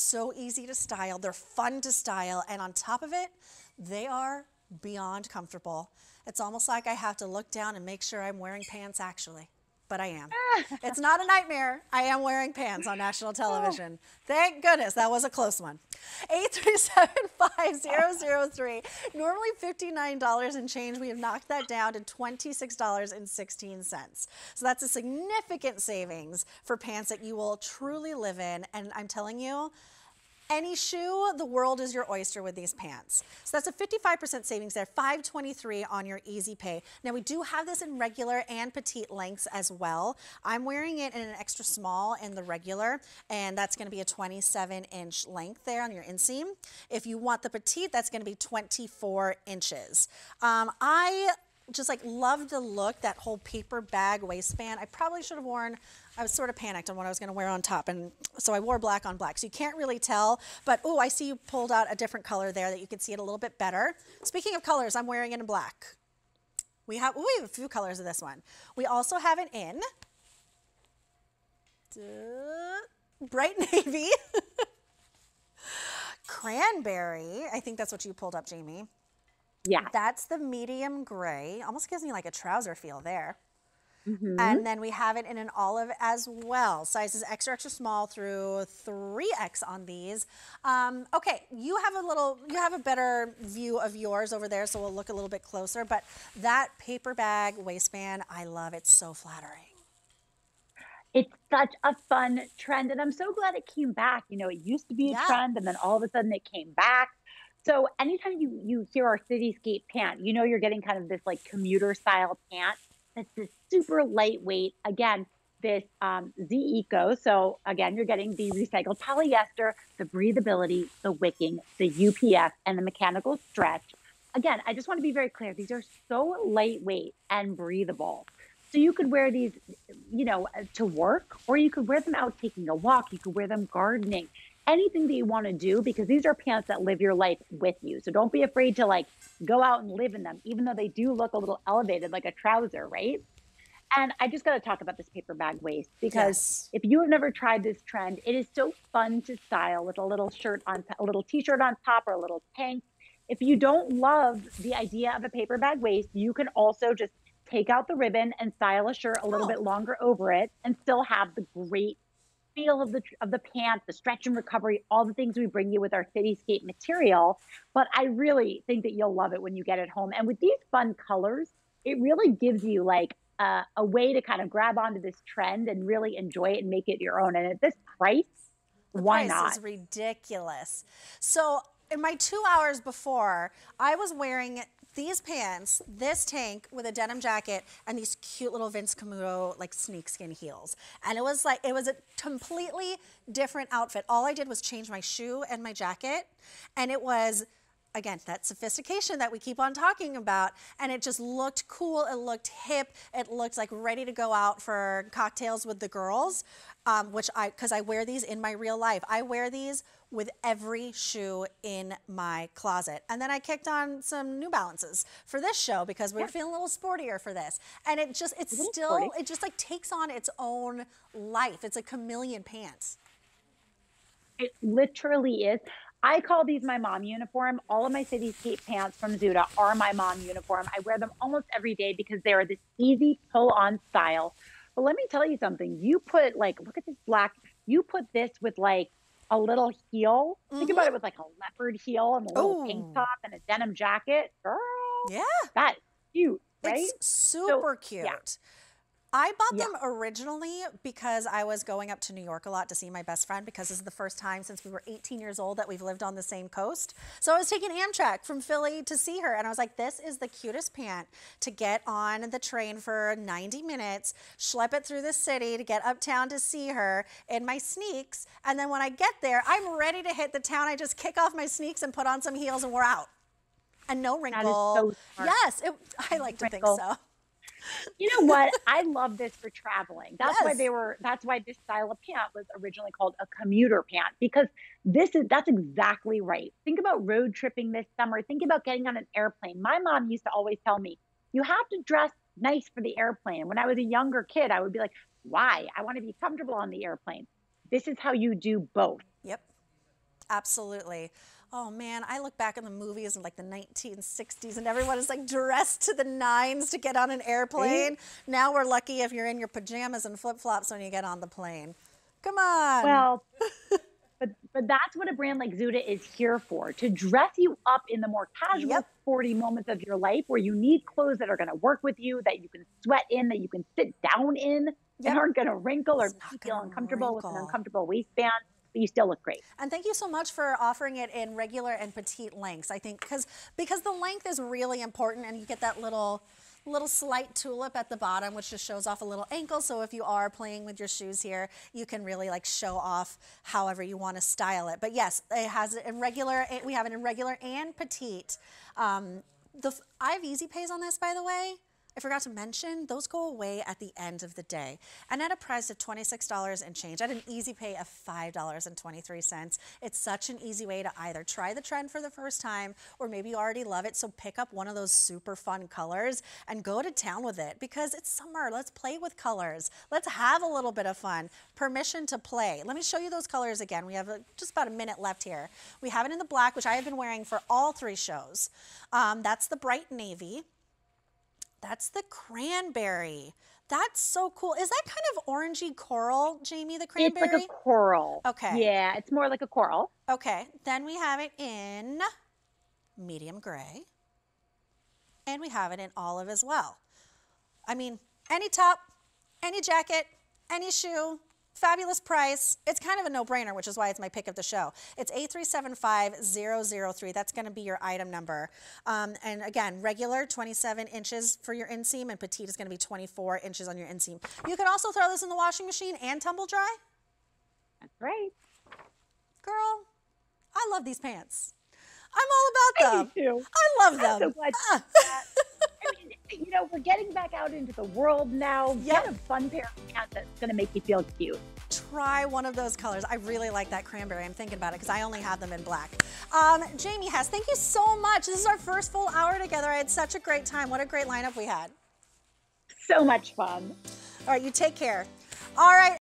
so easy to style, they're fun to style, and on top of it, they are beyond comfortable. It's almost like I have to look down and make sure I'm wearing pants actually but I am. it's not a nightmare. I am wearing pants on national television. Thank goodness that was a close one. A375003. Normally $59 and change. We have knocked that down to $26.16. So that's a significant savings for pants that you will truly live in. And I'm telling you, any shoe, the world is your oyster with these pants. So that's a 55% savings there, 523 on your easy pay. Now we do have this in regular and petite lengths as well. I'm wearing it in an extra small in the regular, and that's gonna be a 27 inch length there on your inseam. If you want the petite, that's gonna be 24 inches. Um, I just like love the look, that whole paper bag waistband. I probably should have worn, I was sort of panicked on what I was gonna wear on top. And so I wore black on black. So you can't really tell, but oh, I see you pulled out a different color there that you can see it a little bit better. Speaking of colors, I'm wearing it in black. We have, ooh, we have a few colors of this one. We also have it in bright navy, cranberry. I think that's what you pulled up, Jamie. Yeah. That's the medium gray. Almost gives me like a trouser feel there. Mm-hmm. And then we have it in an olive as well. Sizes extra, extra small through 3X on these. Um, okay, you have a little, you have a better view of yours over there, so we'll look a little bit closer. But that paper bag waistband, I love. It's so flattering. It's such a fun trend, and I'm so glad it came back. You know, it used to be a yeah. trend, and then all of a sudden it came back. So anytime you you hear our cityscape pant, you know you're getting kind of this like commuter style pant that's this super lightweight. Again, this um, Z Eco. So again, you're getting the recycled polyester, the breathability, the wicking, the UPF, and the mechanical stretch. Again, I just want to be very clear. These are so lightweight and breathable. So you could wear these, you know, to work, or you could wear them out taking a walk. You could wear them gardening anything that you want to do because these are pants that live your life with you. So don't be afraid to like go out and live in them, even though they do look a little elevated like a trouser, right? And I just got to talk about this paper bag waist because yes. if you have never tried this trend, it is so fun to style with a little shirt on, a little t-shirt on top or a little tank. If you don't love the idea of a paper bag waist, you can also just take out the ribbon and style a shirt a little oh. bit longer over it and still have the great feel of the of the pant, the stretch and recovery, all the things we bring you with our cityscape material. But I really think that you'll love it when you get it home. And with these fun colors, it really gives you like a, a way to kind of grab onto this trend and really enjoy it and make it your own. And at this price, the why price not? Is ridiculous. So in my two hours before, I was wearing these pants, this tank with a denim jacket, and these cute little Vince Camuto like snakeskin heels. And it was like, it was a completely different outfit. All I did was change my shoe and my jacket, and it was again, that sophistication that we keep on talking about. And it just looked cool. It looked hip. It looked like ready to go out for cocktails with the girls, um, which I, because I wear these in my real life. I wear these with every shoe in my closet. And then I kicked on some New Balances for this show because we yeah. feeling a little sportier for this. And it just, it's still, sporty. it just like takes on its own life. It's a chameleon pants. It literally is. I call these my mom uniform. All of my cityscape pants from Zuda are my mom uniform. I wear them almost every day because they are this easy pull on style. But let me tell you something. You put like, look at this black, you put this with like a little heel. Mm-hmm. Think about mm-hmm. it with like a leopard heel and a little Ooh. pink top and a denim jacket. Girl. Yeah. That's cute. Right? It's super so, cute. Yeah. I bought yeah. them originally because I was going up to New York a lot to see my best friend because this is the first time since we were 18 years old that we've lived on the same coast. So I was taking Amtrak from Philly to see her and I was like, this is the cutest pant to get on the train for 90 minutes, schlep it through the city to get uptown to see her in my sneaks. And then when I get there, I'm ready to hit the town. I just kick off my sneaks and put on some heels and we're out. And no wrinkle. So yes, it, I like to wrinkle. think so you know what? I love this for traveling. That's yes. why they were. That's why this style of pant was originally called a commuter pant because this is that's exactly right. Think about road tripping this summer. Think about getting on an airplane. My mom used to always tell me, "You have to dress nice for the airplane." When I was a younger kid, I would be like, "Why? I want to be comfortable on the airplane." This is how you do both. Yep. absolutely. Oh man, I look back in the movies in like the 1960s and everyone is like dressed to the nines to get on an airplane. Now we're lucky if you're in your pajamas and flip flops when you get on the plane. Come on. Well, but but that's what a brand like Zuda is here for to dress you up in the more casual Yep. sporty moments of your life where you need clothes that are going to work with you, that you can sweat in, that you can sit down in, Yep. and aren't going to wrinkle or make you feel uncomfortable with an uncomfortable waistband, but you still look great. And thank you so much for offering it in regular and petite lengths. I think because because the length is really important, and you get that little little slight tulip at the bottom, which just shows off a little ankle. So if you are playing with your shoes here, you can really like show off however you want to style it. But yes, it has in regular. We have it in regular and petite. Um, the I have easy pays on this, by the way. I forgot to mention, those go away at the end of the day. And at a price of $26 and change, at an easy pay of $5.23. It's such an easy way to either try the trend for the first time or maybe you already love it. So pick up one of those super fun colors and go to town with it because it's summer. Let's play with colors. Let's have a little bit of fun. Permission to play. Let me show you those colors again. We have just about a minute left here. We have it in the black, which I have been wearing for all three shows. Um, that's the bright navy. That's the cranberry. That's so cool. Is that kind of orangey coral, Jamie, the cranberry? It's like a coral. Okay. Yeah, it's more like a coral. Okay, then we have it in medium gray. And we have it in olive as well. I mean, any top, any jacket, any shoe, fabulous price. It's kind of a no-brainer, which is why it's my pick of the show. It's A375003. That's going to be your item number. Um, and again, regular 27 inches for your inseam, and petite is going to be 24 inches on your inseam. You can also throw this in the washing machine and tumble dry. That's right. Girl, I love these pants. I'm all about them. Too. I love them. I'm so glad you Ah. said that. I mean, you know, we're getting back out into the world now. Yep. Get a fun pair of pants that's going to make you feel cute. Try one of those colors. I really like that cranberry. I'm thinking about it because I only have them in black. Um, Jamie Hess, thank you so much. This is our first full hour together. I had such a great time. What a great lineup we had. So much fun. All right, you take care. All right,